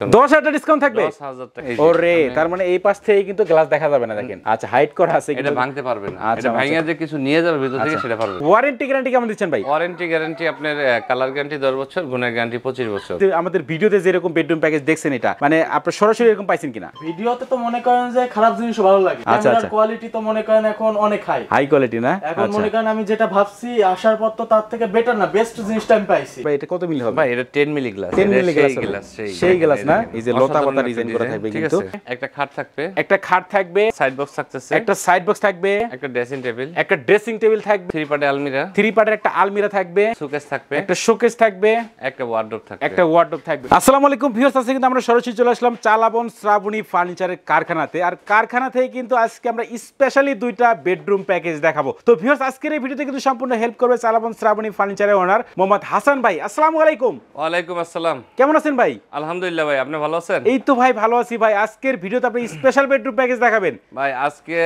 দশ হাজার ডিসকাউন্ট থাকবে? দশ হাজার টাকা। এই যে, ওরে তার মানে এই পাশ থেকে কিন্তু গ্লাস দেখা যাবে না দেখেন। আচ্ছা হাইট করা আছে এটা ভাঙতে পারবে আচ্ছা, এটা যে কিছু নিয়ে যাবে ভিতর থেকে সেটা পারবে ওয়ারেন্টি গ্যারান্টি কেমন দিচ্ছেন ভাই? ওয়ারেন্টি গ্যারান্টি আপনার কালার গ্যারান্টি দশ বছর গুণের গ্যারান্টি পঁচিশ বছর। আমাদের ভিডিওতে যেরকম বেডরুম প্যাকেজ দেখছেন এটা মানে আপনার সরাসরি এরকম পাইছেন কিনা? ভিডিওতে তো মনে করেন যে খারাপ জিনিস ভালো লাগে। আচ্ছা, আচ্ছা। কোয়ালিটি তো মনে করেন এখন অনেক হাই হাই কোয়ালিটি না? এখন আচ্ছা। মনে করেন আমি যেটা ভাবছি আসার পর তো তার থেকে বেটার না বেস্ট জিনিসটা আমি পাইছি। ভাই এটা কত মিলি হবে? ভাই এটা 10 মিলি গ্লাস 10 মিলি গ্লাস সেই সেই গ্লাস না? এই যে লতা পাতা ডিজাইন করা থাকবে কিন্তু। একটা খাট থাকবে। একটা খাট থাকবে। সাইড বক্স থাকতেছে। একটা সাইড বক্স থাকবে। একটা ড্রেসিং টেবিল একটা ড্রেসিং টেবিল থাকবে। থ্রি আলমিরা থ্রি পার্টের একটা আলমিরা থাকবে। সুকেস থাকবে। একটা শোকেস থাকবে। একটা ওয়ার্ডরোব থাকবে। একটা ওয়ার্ডরোব থাকবে। আসসালামু আলাইকুম ভিউয়ার্স আজকে কিন্তু আমরা সরাসরি চলে আসলাম চালাবন শ্রাবণী ফার্নিচারের কারখানাতে। আর কারখানা থেকে কিন্তু আজকে আমরা স্পেশালি দুইটা বেডরুম প্যাকেজ দেখাবো। তো ভিউয়ার্স আজকের এই ভিডিওতে কিন্তু সম্পূর্ণ হেল্প করবে চালাবন শ্রাবণী ফার্নিচারের ওনার মোহাম্মদ হাসান ভাই। আসসালামু আলাইকুম। ওয়ালাইকুম আসসালাম। কেমন আছেন ভাই? আলহামদুলিল্লাহ ভাই আপনি ভালো আছেন? এই তো ভাই ভালো আছি ভাই। আজকের ভিডিওতে আপনি স্পেশাল বেডরুম প্যাকেজ দেখাবেন। ভাই আজকে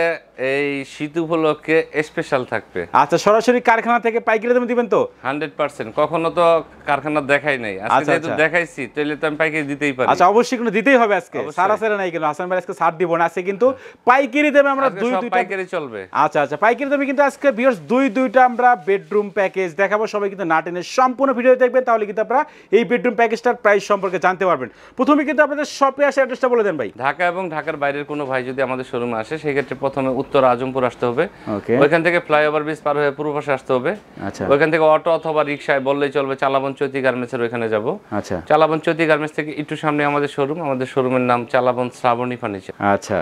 এই শীত উপলক্ষে স্পেশাল থাকবে। আচ্ছা সরাসরি কারখানা থেকে পাইকারি দামে দিবেন তো? Hundred percent. কখনো তো কারখানা দেখাই নাই। আজকে আচ্ছা, যেহেতু আচ্ছা। দেখাইছি তাহলে তো আমি পাইকারি দিতেই পারি। আচ্ছা অবশ্যই দিতেই হবে আজকে। সারা সারা নাই হাসান ভাই আজকে ছাড় দিব না। আজকে কিন্তু পাইকারি দেবে আমরা দুই দুইটা পাইকারি চলবে। আচ্ছা আচ্ছা। পাইকারি দামে কিন্তু আজকে ভিউয়ার্স দুই দুইটা আমরা বেডরুম প্যাকেজ দেখাবো। সবাই কিন্তু না টেনে সম্পূর্ণ ভিডিও দেখবেন তাহলে কিন্তু আপনারা এই বেডরুম প্যাকেজটার প্রাইস সম্পর্কে জানতে পারবেন। প্রথমে কিন্তু আপনাদের শপে আসে অ্যাড্রেসটা বলে দেন ভাই। ঢাকা এবং ঢাকার বাইরের কোনো ভাই যদি আমাদের শোরুমে আসে সেই ক্ষেত্রে প্রথমে উত্তর আজমপুর আসতে হবে। ওকে ওইখান থেকে ফ্লাইওভার ব্রিজ পার হয়ে পূর্ব পাশে আসতে হবে। আচ্ছা। ওইখান থেকে অটো অথবা রিক্সায় বললেই চলবে চালাবন চৈতি গার্মেন্টসের ওইখানে যাব। আচ্ছা। চালাবন চৈতি গার্মেন্টস থেকে একটু সামনে আমাদের শোরুম আমাদের শোরুমের নাম চালাবন শ্রাবণী ফার্নিচার আচ্ছা।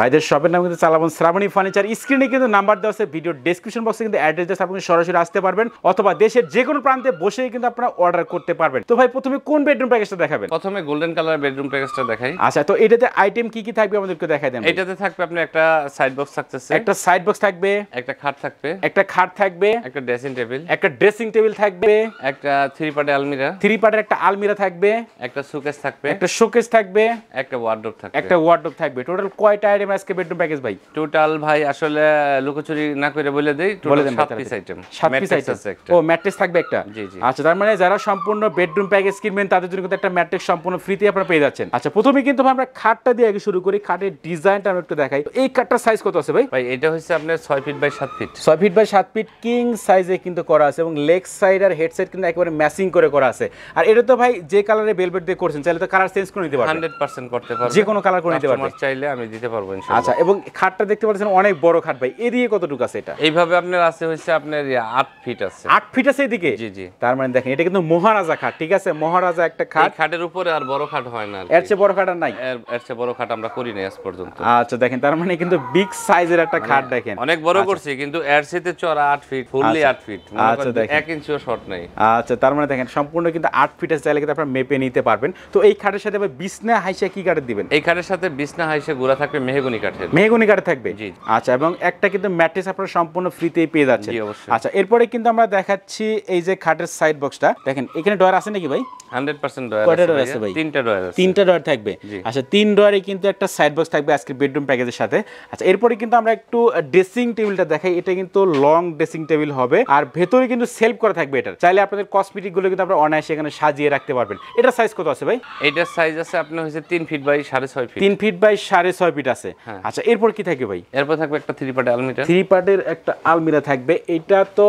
ভাইদের শপের নাম কিন্তু চালাবন শ্রাবণী ফার্নিচার স্ক্রিনে কিন্তু নাম্বার দেওয়া আছে ভিডিও ডেসক্রিপশন বক্সে কিন্তু অ্যাড্রেস দেওয়া আছে, আপনি সরাসরি আসতে পারবেন অথবা দেশের যে কোনো প্রান্তে বসেই কিন্তু আপনারা অর্ডার করতে পারবেন। তো ভাই প্রথমে কোন বেডরুম প্যাকেজটা দেখাবেন? প্রথমে গোল্ডেন কালার বেডরুম প্যাকেজটা দেখাই। আচ্ছা তো এটাতে আইটেম কি কি থাকবে আমাদেরকে দেখাই দেন এটাতে থাকবে আপনি একটা সাইড বক্স থাকতেছে। একটা সাইড বক্স থাকবে। একটা খাট থাকবে। একটা খাট থাকবে। একটা ড্রেসিং টেবিল একটা ড্রেসিং টেবিল থাকবে। একটা থ্রি পার্টে আলমিরা থ্রি পার্টের একটা আলমিরা থাকবে। একটা শোকেস থাকবে। একটা শোকেস থাকবে। একটা ওয়ার্ডরোব থাকবে। একটা ওয়ার্ডরোব থাকবে। টোটাল কয়টা আইটেম আজকে বেডরুম প্যাকেজ ভাই? টোটাল ভাই আসলে লুকোচুরি না করে বলে দেই বলে টোটাল দেন সাত পিস আইটেম সাত পিস আইটেম ও ম্যাট্রেস থাকবে একটা? জি, জি। আচ্ছা তার মানে যারা সম্পূর্ণ বেডরুম প্যাকেজ কিনবেন তাদের জন্য কিন্তু একটা ম্যাট্রেস সম্পূর্ণ ফ্রিতে আপনারা পেয়ে যাচ্ছেন। আচ্ছা প্রথমে কিন্তু আমরা খাটটা দিয়ে আগে শুরু করি খাটের ডিজাইনটা আমরা একটু দেখাই। এই খাটটার সাইজ কত আছে ভাই? ভাই এটা হচ্ছে আপনার ছয় ফিট বাই সাত ফিট ছয় ফিট বাই সাত ফিট কিং সাইজে কিন্তু করা আছে এবং লেগ সাইড আর হেড সাইড কিন্তু একেবারে ম্যাচিং করে করা আছে। আর এটা তো ভাই যে কালারে বেলভেট দিয়ে করছেন চাইলে তো কালার চেঞ্জ করে নিতে পারবেন। হান্ড্রেড পার্সেন্ট করতে পারবে যে কোনো কালার করে নিতে পারবে Customer চাইলে আমি দিতে পারব। আচ্ছা এবং খাটটা দেখতে পাচ্ছেন অনেক বড় খাট ভাই। এদিকে কতটুকু আছে এটা? এইভাবে আপনার আছে হচ্ছে আপনার আট ফিট আছে। আট ফিট আছে এদিকে? জি জি। তার মানে দেখেন এটা কিন্তু মহারাজা খাট ঠিক আছে? মহারাজা একটা খাট। খাটের উপরে আর বড় খাট হয় না এর চেয়ে বড় খাট আর নাই? এর চেয়ে বড় খাট আমরা করি নাই আজ পর্যন্ত। আচ্ছা দেখেন তার মানে কিন্তু বিগ সাইজের একটা খাট দেখেন। অনেক বড় করছি কিন্তু এর সাথে চড়া আট ফিট ফুললি আচ্ছা। আট ফিট। আচ্ছা, দেখেন। এক ইঞ্চিও শর্ট নাই। আচ্ছা তার মানে দেখেন সম্পূর্ণ কিন্তু আট ফিটের চাইলে কিন্তু আপনারা মেপে নিতে পারবেন। তো এই খাটের সাথে বিছনা হাইসা কি কাঠের দিবেন? এই খাটের সাথে বিছনা হাইসে গুড়া থাকবে মেহগুনি কাঠের। মেহগুনি কাঠে থাকবে? জি। আচ্ছা এবং একটা কিন্তু ম্যাট্রেস আপনারা সম্পূর্ণ ফ্রিতেই পেয়ে যাচ্ছেন। আচ্ছা এরপরে কিন্তু আমরা দেখাচ্ছি এই যে খাটের সাইড বক্সটা দেখেন এখানে ডয়ার আছে নাকি ভাই? হান্ড্রেড পার্সেন্ট কয়টা ডয়ার আছে আছে ভাই? ভাই তিনটা ডয়ার আছে। তিনটা ডয়ার থাকবে? আচ্ছা তিন ডয়ারে কিন্তু একটা সাইড বক্স থাকবে আজকে বেডরুম প্যাকেজের সাথে। আচ্ছা এরপরে কিন্তু আমরা একটু ড্রেসিং টেবিলটা দেখাই। এটা কিন্তু লং ড্রেসিং টেবিল হবে। আর ভেতরে কিন্তু সেলফ করা থাকবে এটা চাইলে আপনাদের কসমেটিকগুলো কিন্তু আপনারা অনায়াসে এখানে সাজিয়ে রাখতে পারবেন। এটা সাইজ কত আছে ভাই? এইটার সাইজ আছে আপনার হচ্ছে তিন ফিট বাই সাড়ে ছয় ফিট তিন ফিট বাই সাড়ে ছয় ফিট আছে। হ্যাঁ। আচ্ছা এরপর কি থাকবে ভাই? এরপর থাকবে একটা থ্রি পার্ট আলমিটা থ্রি পার্টের একটা আলমিরা থাকবে। এটা তো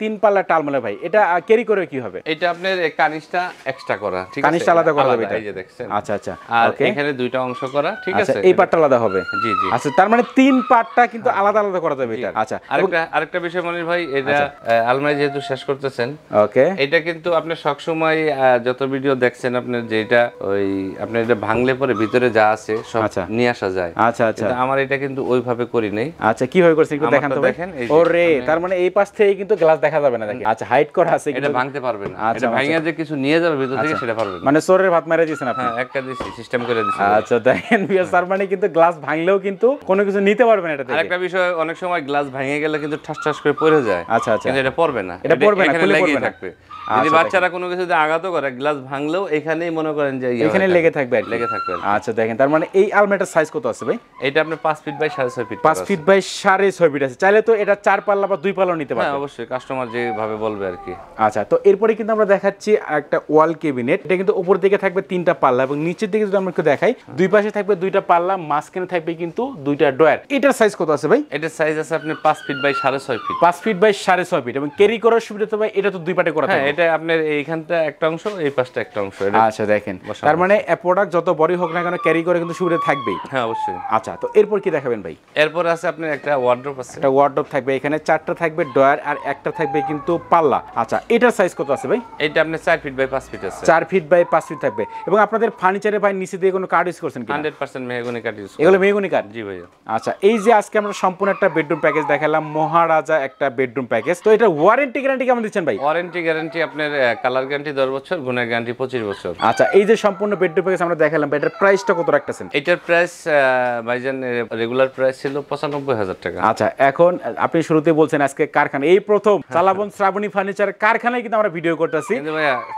তিন পাল্লা আলমিরা ভাই। এটা ক্যারি করে কি হবে এটা আপনার কানিসটা এক্সট্রা করা ঠিক আছে? কানিসটা আলাদা করা হবে এটা। এই যে দেখছেন। আচ্ছা আচ্ছা আর এখানে দুইটা অংশ করা ঠিক আচ্ছা আছে? এই পার্টটা আলাদা হবে। জি জি। আচ্ছা তার মানে তিন পার্টটা কিন্তু আলাদা আলাদা করা যাবে এটা আচ্ছা আরেকটা আরেকটা বিষয় মনির ভাই এটা আলমারি যেহেতু শেষ করতেছেন ওকে এটা কিন্তু আপনি সবসময় আহ, যত ভিডিও দেখছেন আপনার যেটা ওই আপনি এটা ভাঙলে পরে ভিতরে যা আছে সব আচ্ছা। নিয়ে আসা যায়। আচ্ছা আচ্ছা কিন্তু আমার এটা কিন্তু ওইভাবে করি নাই। আচ্ছা কীভাবে করছে একটু দেখান তো দেখেন, ওরে তার মানে এই পাশ থেকে কিন্তু গ্লাস দেখা যাবে না দেখেন। আচ্ছা হাইট করা আছে এটা ভাঙতে পারবে না। আচ্ছা, এটা যে কিছু নিয়ে যাবে ভিতর থেকে সেটা পারবে না। মানে সোরের ভাত মেরে দিয়েছেন আপনি? হ্যাঁ একটা দিছি সিস্টেম করে দিছি। আচ্ছা দেখেন বিয়াস তার মানে কিন্তু গ্লাস ভাঙলেও কিন্তু কোনো কিছু নিতে পারবেন এটা থেকে। আরেকটা বিষয় অনেক সময় গ্লাস ভেঙে গেলে কিন্তু ঠাস ঠাস করে পড়ে যায়। আচ্ছা আচ্ছা। কিন্তু এটা পড়বে না। এটা পড়বে না, খুলে পড়বে থাকবে। আচ্ছা, যদি বাচ্চারা কোনো কিছু আঘাত করে গ্লাস ভাঙলেও এখানেই মনে করেন যে ইয়ে এখানে লেগে থাকবে। লেগে থাকবে আচ্ছা দেখেন তার মানে এই আলমারিটার সাইজ কত আছে ভাই? এটা আপনি পাঁচ ফিট বাই সাড়ে ছয় ফিট পাঁচ ফিট বাই সাড়ে ছয় ফিট আছে। চাইলে তো এটা চার পাল্লা বা দুই পাল্লাও নিতে হ্যাঁ অবশ্যই কাস্টমার যেভাবে বলবে আর কি। আচ্ছা তো এরপরে কিন্তু আমরা দেখাচ্ছি একটা ওয়াল কেবিনেট এটা কিন্তু উপর দিকে থাকবে তিনটা পাল্লা এবং নিচের দিকে যদি আমরা একটু দেখাই দুই পাশে থাকবে দুইটা পাল্লা মাঝখানে থাকবে কিন্তু দুইটা ডয়ার এটার সাইজ কত আছে ভাই? এটার সাইজ আছে আপনি পাঁচ ফিট বাই সাড়ে ছয় ফিট পাঁচ ফিট বাই সাড়ে ছয় ফিট এবং ক্যারি করার সুবিধা তো ভাই এটা তো দুই পাটে করা হ্যাঁ থাকবে। এটা আপনার এইখানটা একটা অংশ এই পাশটা একটা অংশ। আচ্ছা দেখেন। তার মানে প্রোডাক্ট যত বড়ই হোক না কেন ক্যারি করে কিন্তু সুবিধা থাকবেই। হ্যাঁ অবশ্যই। আচ্ছা তো এরপর কি দেখাবেন ভাই? এরপর আছে আপনার একটা ওয়ার্ড্রোপ আছে। একটা ওয়ার্ডরোব থাকবে এখানে চারটা থাকবে ডয়ার আর একটা থাকবে কিন্তু পাল্লা। আচ্ছা এটার সাইজ কত আছে ভাই? এটা আপনার চার ফিট বাই পাঁচ ফিট আছে। চার ফিট বাই পাঁচ ফিট থাকবে। এবং আপনাদের ফার্নিচারে ভাই নিচে দিয়ে কোনো কার্ড ইউজ করছেন কি হান্ড্রেড পার্সেন্ট মেহগনি কাঠ ইউজ এগুলো মেগুনি কার্ড জি ভাইয়া। আচ্ছা এই যে আজকে আমরা সম্পূর্ণ একটা বেডরুম প্যাকেজ দেখালাম মহারাজা একটা বেডরুম প্যাকেজ তো এটা ওয়ারেন্টি গ্যারান্টি কেমন দিচ্ছেন ভাই? ওয়ারেন্টি গ্যারান্টি আপনার কালার গ্যারান্টি দশ বছর গুণের গ্যারান্টি পঁচিশ বছর। আচ্ছা এই যে সম্পূর্ণ বেডরুম প্যাকেজ আমরা দেখালাম ভাই, এটার প্রাইসটা কত রাখতেছেন? এটার প্রাইস ভাইজান রেগুলার প্রাইস ছিল পঁচানব্বই হাজার টাকা। আচ্ছা এখন আপনি শুরুতে বলছেন আজকে কারখানা। এই প্রথম চালাবন শ্রাবণী ফার্নিচার কারখানায় কিন্তু আমরা ভিডিও করতেছি।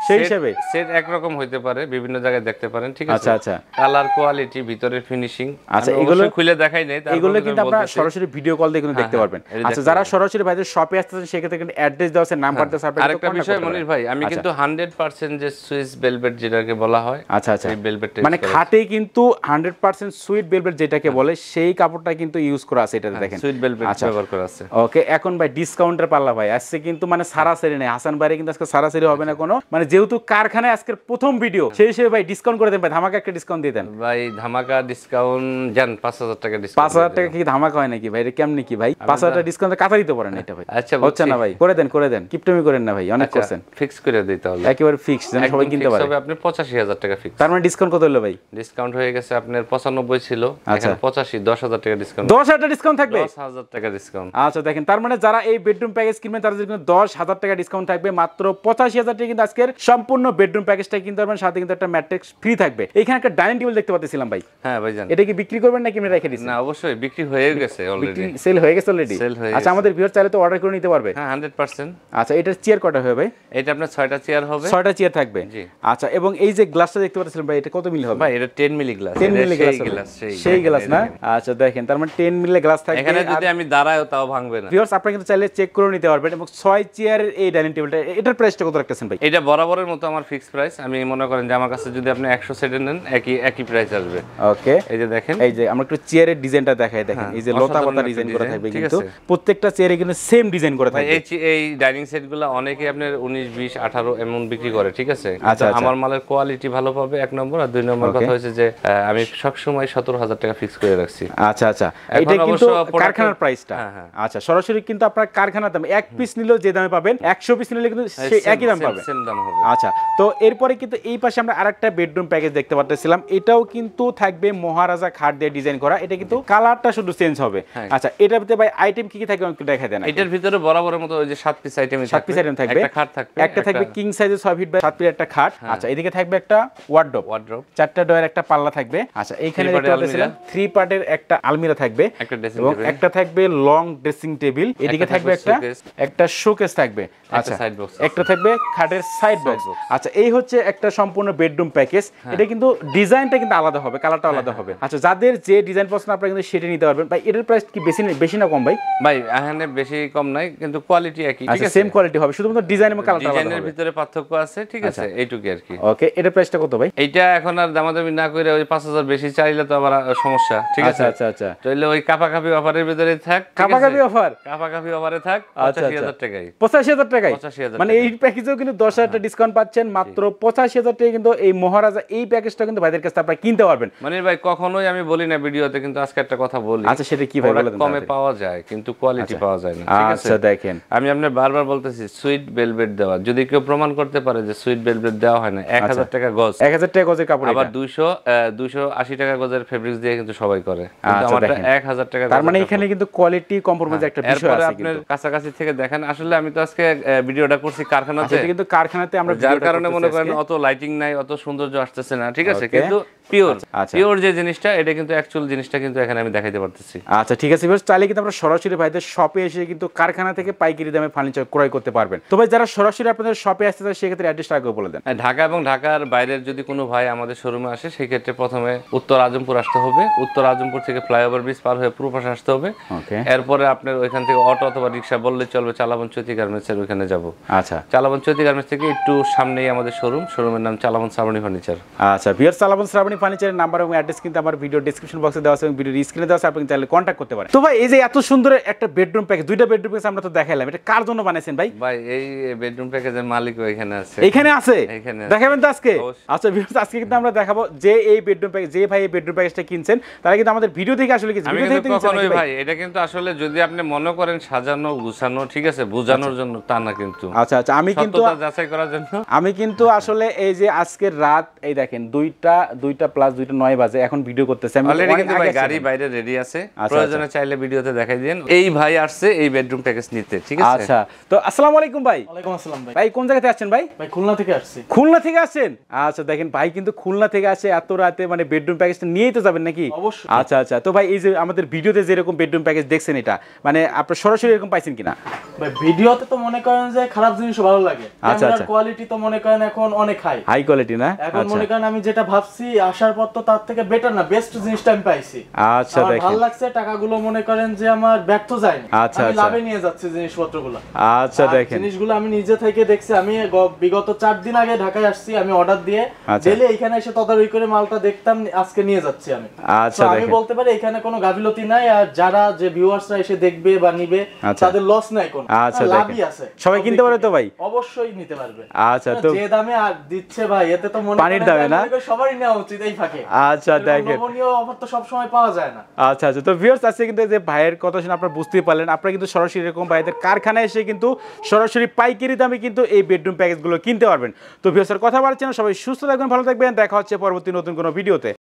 সেই হিসাবে? সেট একরকম হইতে পারে বিভিন্ন জায়গায় দেখতে পারেন ঠিক আছে? আচ্ছা, আচ্ছা। কালার কোয়ালিটি ভিতরের ফিনিশিং আচ্ছা, এগুলো- খুলে দেখাই নাই এগুলো কিন্তু আপনারা সরাসরি ভিডিও কল দিয়ে কিন্তু দেখতে হ্যাঁ, পারবেন। আচ্ছা যারা সরাসরি ভাইদের শপে আসতেছেন সেক্ষেত্রে কিন্তু অ্যাড্রেস দেওয়া আছে নাম্বার দেওয়া আছে আরেকটা বিষয় মনির ভাই আমি আচ্ছা। কিন্তু হান্ড্রেড পার্সেন্ট যে সুইস বেলভেট যেটাকে বলা হয় আচ্ছা আচ্ছা। বেলভেট মানে খাটে কিন্তু হান্ড্রেড পার্সেন্ট সুইট বেলভেট যেটাকে বলে সেই কাপড়টা কিন্তু ইউজ করা আছে এটাতে দেখেন। সুইট বেলভেট আচ্ছা। ব্যবহার করা আছে। ওকে এখন ভাই ডিসকাউন্টের পাল্লা ভাই আজকে কিন্তু মানে সারাসারি নেই। হাসান ভাইরে কিন্তু আজকে সারাসারি হবে না কোনো। মানে যেহেতু কারখানায় আজকের প্রথম ভিডিও সেই হিসেবে ভাই ডিসকাউন্ট করে দেন ভাই। ধামাকা একটা ডিসকাউন্ট দিয়ে দেন। ভাই ধামাকা ডিসকাউন্ট যান পাঁচ হাজার টাকা পাঁচ ডিসকাউন্ট হাজার টাকা কি ধামাকা হয় নাকি ভাই? এটা কেমনি কি ভাই? পাঁচ হাজার টাকা ডিসকাউন্ট কাতা দিতে পারেন এটা ভাই। আচ্ছা, হচ্ছে না ভাই? করে দেন করে দেন। কিপটমি করেন না ভাই অনেক করছেন। ফিক্স করে দিতে হবে। একেবারে ফিক্স যেন সবাই কিনতে পারে। আপনি পঁচাশি হাজার টাকা ফিক্স তার মানে ডিসকাউন্ট কত হলো ভাই? ডিসকাউন্ট হয়ে গেছে আপনার পঁচানব্বই ছিল। আচ্ছা। এখানে পঁচাশি দশ হাজার টাকা ডিসকাউন্ট দশ হাজার ডিসকাউন্ট থাকবে? দশ হাজার টাকা ডিসকাউন্ট আচ্ছা দেখেন তার মানে যারা এই বেডরুম প্যাকেজ কিনবেন তাদের জন্য দশ হাজার টাকা ডিসকাউন্ট থাকবে। মাত্র পঁচাশি হাজার টাকা কিন্তু আজকের সম্পূর্ণ বেডরুম প্যাকেজটা কিনতে পারবেন সাথে কিন্তু একটা ম্যাট্রিক্স ফ্রি থাকবে। এখানে একটা ডাইনিং টেবিল দেখতে পাচ্ছিলাম ভাই। হ্যাঁ ভাইজান। এটা কি বিক্রি করবেন নাকি এমনি রেখে দিচ্ছেন? না অবশ্যই বিক্রি হয়ে গেছে অলরেডি সেল হয়ে গেছে অলরেডি আচ্ছা আমাদের ভিউয়ার চাইলে তো অর্ডার করে নিতে পারবে। হ্যাঁ আচ্ছা এটার চেয়ার কটা হবে ভাই? এটা আপনার ছয়টা চেয়ার হবে। ছয়টা চেয়ার থাকবে। জি। আচ্ছা এবং এই যে গ্লাসটা দেখতে পাচ্ছিলাম ভাই এটা কত মিলি হবে? ভাই এটা ten milli glass 10 milli glass glass সেই গ্লাস না? আচ্ছা দেখেন তার মানে 10 মিলি গ্লাস থাকবে এখানে যদি আমি দাঁড়ায়ও তাও ভাঙবে না। ভিউয়ার্স আপনারা কিন্তু চাইলে চেক করে নিতে পারবেন এবং ছয় চেয়ারের এই ডাইনিং টেবিলটা এটার প্রাইসটা কত রাখতেছেন ভাই? এটা বরাবরের মতো আমার ফিক্স প্রাইস আমি মনে করেন যে আমার কাছে যদি আপনি একশো সেটে নেন একই একই প্রাইস আসবে। ওকে এই যে দেখেন। এই যে আমরা একটু চেয়ারের ডিজাইনটা দেখাই দেখেন। এই যে লতা পাতা ডিজাইন করা থাকবে কিন্তু প্রত্যেকটা চেয়ারে কিন্তু সেম ডিজাইন করা ভাই, থাকবে। এই ডাইনিং সেটগুলো অনেকে আপনার উনিশ বিশ আঠারো এমন বিক্রি করে ঠিক আছে? আচ্ছা, আচ্ছা। আমার মালের কোয়ালিটি ভালো পাবে এক নম্বর। আর দুই নম্বর কথা হচ্ছে যে আমি সবসময় সতেরো হাজার টাকা ফিক্স করে রাখছি। আচ্ছা আচ্ছা। এটা কিন্তু কারখানার প্রাইসটা হ্যাঁ, হ্যাঁ। আচ্ছা সরাসরি কিন্তু আপনার কারখানার দাম এক পিস নিলেও যে দামে পাবেন একশো পিস নিলে কিন্তু সেই একই দাম পাবে। সেম দাম হবে। আচ্ছা তো এরপরে কিন্তু এই পাশে আমরা আরেকটা বেডরুম প্যাকেজ দেখতে পাচ্ছিলাম এটাও কিন্তু থাকবে মহারাজা খাট দিয়ে ডিজাইন করা। এটা কিন্তু কালারটা শুধু চেঞ্জ হবে। হ্যাঁ। আচ্ছা এটার ভিতরে ভাই আইটেম কি কি থাকবে একটু দেখা দেন এটার ভিতরে বরাবরের মতো ওই যে সাত পিস আইটেম সাত পিস আইটেম থাকবে। একটা খাট থাকবে একটা থাকবে কিং সাইজের ছয় ফিট বাই সাত ফিট একটা খাট। হ্যাঁ। আচ্ছা এদিকে থাকবে একটা ওয়ার্ডরোব ওয়ার্ড্রপ চারটা ডয়ের একটা পাল্লা থাকবে। আচ্ছা এইখানে দেখতে পাচ্ছিলাম থ্রি পার্টের একটা আলমিরা থাকবে একটা এবং একটা থাকবে লং ড্রেসিং টেবিল এদিকে থাকবে একটা একটা শোকেস থাকবে। আচ্ছা। একটা থাকবে খাটের সাইড বক্স আচ্ছা এই হচ্ছে একটা সম্পূর্ণ বেডরুম প্যাকেজ এটা কিন্তু ডিজাইনটা কিন্তু আলাদা হবে কালারটা আলাদা হবে। আচ্ছা যাদের যে ডিজাইন পছন্দ আপনারা কিন্তু সেটা নিতে পারবেন। ভাই এটার প্রাইস কি বেশি না- বেশি না কম ভাই? ভাই এখানে বেশি কম নাই কিন্তু কোয়ালিটি একই ঠিক আচ্ছা আছে? সেম কোয়ালিটি হবে শুধুমাত্র ডিজাইন এবং কালারটা আলাদা ডিজাইনের ভিতরে পার্থক্য আছে ঠিক আছে? আচ্ছা। এইটুকু আর কি। ওকে এটার প্রাইসটা কত ভাই? এটা এখন আর দামাদামি না করে ওই পাঁচ হাজার বেশি চাইলে তো আবার আহ, সমস্যা ঠিক আছে। আচ্ছা আচ্ছা। আচ্ছা তাহলে ওই কাপাকাপি অফারের ভিতরে থাক? কাপাকাপি অফার কাপাকাপি অফারে থাক আচ্ছা, পঁচাশি আচ্ছা। হাজার টাকায় পঁচাশি হাজার টাকায় 85,000 মানে এই প্যাকেজেও কিন্তু দশ হাজার টাকা ডিসকাউন্ট পাচ্ছেন মাত্র পঁচাশি হাজার টাকা কিন্তু এই মহারাজা এই প্যাকেজটা কিন্তু ভাইদের কাছে আপনারা কিনতে পারবেন। মানে ভাই কখনোই আমি বলি না ভিডিওতে কিন্তু আজকে একটা কথা বলি। আচ্ছা সেটা কি ভাই বলে Product দেন কমে পাওয়া যায় কিন্তু কোয়ালিটি পাওয়া যায় না ঠিক আছে? আচ্ছা দেখেন। আমি আপনার বারবার বলতেছি সুইট বেলভেট দেওয়া। যদি কেউ প্রমাণ করতে পারে যে সুইট বেলভেট দেওয়া হয় না এক আচ্ছা। হাজার টাকা গজ। এক হাজার টাকা গজের কাপড় আবার এটা। দুইশো দুইশো আশি টাকা গজের ফেব্রিক্স দিয়ে কিন্তু সবাই করে। আচ্ছা। এক হাজার টাকা তার মানে এখানে কিন্তু কোয়ালিটি কম্প্রোমাইজ একটা বিষয় আছে আপনার কাছাকাছি থেকে দেখেন আসলে আমি তো আজকে ভিডিওটা করছি আচ্ছা, কারখানাতে কিন্তু কারখানাতে আমরা যার কারণে মনে করেন অত লাইটিং নাই অত সৌন্দর্য আসতেছে না ঠিক আছে? কিন্তু পিওর আচ্ছা। পিওর যে জিনিসটা এটা কিন্তু অ্যাকচুয়াল জিনিসটা কিন্তু এখানে আমি দেখাইতে পারতেছি। আচ্ছা ঠিক আছে চাইলে কিন্তু আমরা সরাসরি ভাইদের শপে এসে কিন্তু কারখানা থেকে পাইকারি দামে ফার্নিচার ক্রয় করতে পারবেন। তো ভাই যারা সরাসরি আপনাদের শপে আসতে চায় সেক্ষেত্রে অ্যাড্রেসটা আগে বলে দেন। হ্যাঁ, ঢাকা এবং ঢাকার বাইরের যদি কোনো ভাই আমাদের শোরুমে আসে সেই ক্ষেত্রে প্রথমে উত্তর আজমপুর আসতে হবে। উত্তর আজমপুর থেকে ফ্লাইওভার ব্রিজ পার হয়ে পূর্ব পাশে আসতে হবে। এরপরে আপনার ওইখান থেকে অটো অথবা রিক্সা বললে চলবে চালাবন চৈতি গার্মেন্টসের ওইখানে যাব। আচ্ছা। চালাবন চৈতি গার্মেন্টস থেকে একটু সামনেই আমাদের শোরুম শোরুমের নাম চালাবন শ্রাবণী ফার্নিচার আচ্ছা বিয়ার সালাবন শ্রাবণী ফার্নিচারের নাম্বার এবং অ্যাড্রেস কিন্তু আমার ভিডিও ডিসক্রিপশন বক্সে দেওয়া আছে এবং ভিডিও স্ক্রিনে দেওয়া আছে আপনি চাইলে কন্ট্যাক্ট করতে পারেন। তো ভাই এই যে এত সুন্দর একটা বেডরুম প্যাকেজ দুইটা বেডরুম প্যাকেজ আমরা তো দেখাইলাম এটা কার জন্য বানাইছেন ভাই? ভাই এই বেডরুম প্যাকেজের মালিক এখানে আছে। এইখানে আছে? দেখাবেন তো আজকে? আচ্ছা viewers, আজকে কিন্তু আমরা দেখাবো যে এই বেডরুম প্যাকেজ যে ভাই এই বেডরুম প্যাকেজটা কিনছেন তারা কিন্তু আমাদের ভিডিও থেকে আসলে কিছু ভিডিও থেকে কখনোই ভাই? এটা কিন্তু আসলে যদি আপনি মনে করেন সাজানো গুছানো ঠিক আছে বোঝানোর জন্য তা না কিন্তু। আচ্ছা আচ্ছা আমি কিন্তু যাচাই করার জন্য। আমি কিন্তু আসলে এই যে আজকের রাত এই দেখেন দুইটা দুইটা প্লাস দুইটা নয় বাজে এখন ভিডিও করতেছে। আমি অলরেডি কিন্তু ভাই গাড়ি বাইরে রেডি আছে। আচ্ছা, প্রয়োজনে চাইলে ভিডিওতে দেখাই দিন এই ভাই আসছে এই বেডরুম প্যাকেজ নিতে ঠিক আছে? আচ্ছা। তো আসসালামু আলাইকুম ভাই। ওয়ালাইকুম আসসালাম ভাই। ভাই কোন জায়গা থেকে আসছেন ভাই? ভাই খুলনা থেকে আসছি। খুলনা থেকে আসছেন? আচ্ছা দেখেন ভাই কিন্তু খুলনা থেকে আসে এত রাতে মানে বেডরুম প্যাকেজটা নিয়েই তো যাবেন নাকি? অবশ্যই। আচ্ছা আচ্ছা। তো ভাই এই যে আমাদের ভিডিওতে যেরকম বেডরুম প্যাকেজ দেখছেন এটা মানে আপনার সরাসরি এরকম পাইছেন কিনা? ভাই ভিডিওতে তো মনে করেন যে খারাপ জিনিস ভালো লাগে। আচ্ছা, আচ্ছা। কোয়ালিটি তো মনে করেন এখন অনেক হাই হাই কোয়ালিটি না? এখন আচ্ছা। মনে করেন আমি যেটা ভাবছি আসার পর তো তার থেকে বেটার না বেস্ট জিনিসটা আমি পাইছি। আচ্ছা দেখেন। ভালো লাগছে টাকাগুলো মনে করেন যে আমার ব্যর্থ যায়নি। আচ্ছা, আমি আচ্ছা। লাভে নিয়ে যাচ্ছি জিনিসপত্রগুলো। আচ্ছা দেখেন। জিনিসগুলো আমি নিজে থেকে দেখছি আমি বিগত চার দিন আগে ঢাকায় আসছি আমি অর্ডার দিয়ে আচ্ছা। ডেলি এখানে এসে তদারকি করে মালটা দেখতাম আজকে নিয়ে যাচ্ছি আমি। আচ্ছা আমি বলতে পারি এখানে কোনো গাফিলতি নাই আর যারা যে ভিউয়ার্সরা এসে দেখবে বা নিবে আচ্ছা। তাদের লস নাই কোনো। আচ্ছা, লাভই আছে। সবাই কিনতে পারে তো ভাই? অবশ্যই নিতে পারবে। আচ্ছা তো যে দামে আর দিচ্ছে ভাই এতে তো মনে পানির দামে না? সবারই নেওয়া উচিত। আচ্ছা দেখেন। পাওয়া যায় না। আচ্ছা আচ্ছা। তো ভিউয়ার্স আছে কিন্তু যে ভাইয়ের কথা শুনে আপনারা বুঝতেই পারলেন। আপনারা কিন্তু সরাসরি এরকম ভাইদের কারখানায় এসে কিন্তু সরাসরি পাইকারি দামে কিন্তু এই বেডরুম প্যাকেজগুলো কিনতে পারবেন। তো ভিউয়ার্সের কথা বলছেন সবাই সুস্থ থাকবেন ভালো থাকবেন। দেখা হচ্ছে পরবর্তী নতুন কোনো ভিডিওতে